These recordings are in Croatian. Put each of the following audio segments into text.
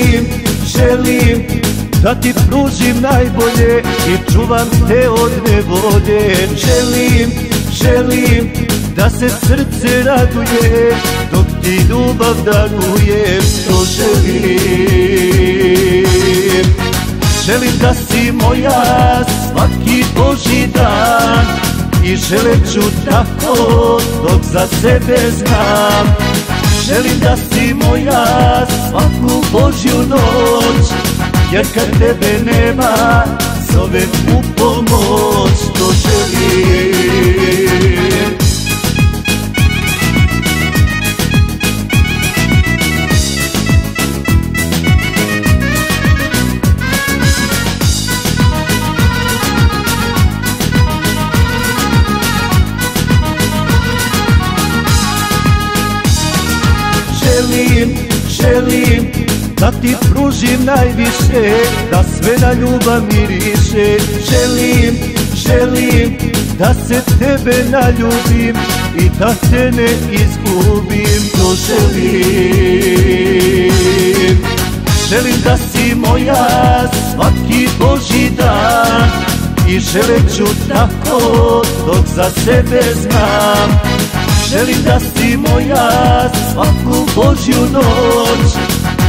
Želim, želim da ti pružim najbolje i čuvam te od nevolje Želim, želim da se srce raduje dok ti ljubav darujem To želim. Želim da si moja svaki Boži dan I želim ću tako dok za sebe znam Želim da si moja svaku Božju noć. Jer kad tebe nema zovem u pomoć želim da ti pružim najviše Da sve na ljubav miriše. Želim, želim da se tebe naljubim I da te ne izgubim. To želim. Želim da si moja svaki Boži dan I želit ću tako dok za sebe znam Želim da si moja svaku Božju noć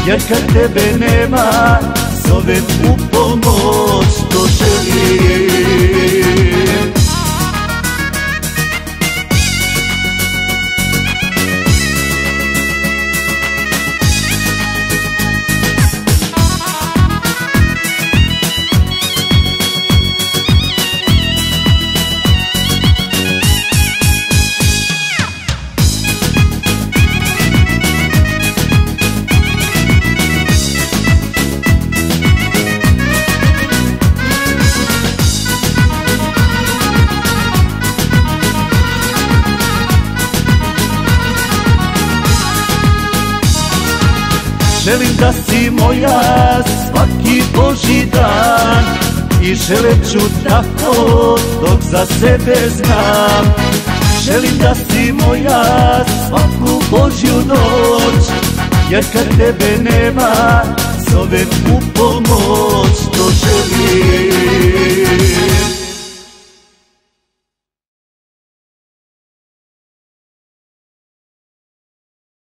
Jer kad tebe nema zovem u pomoć To želim Želim da si moja svaki Boži dan. I želit ću tako dok za sebe znam. Želim da si moja svaku Božju noć Jer kad tebe nema zovem u pomoć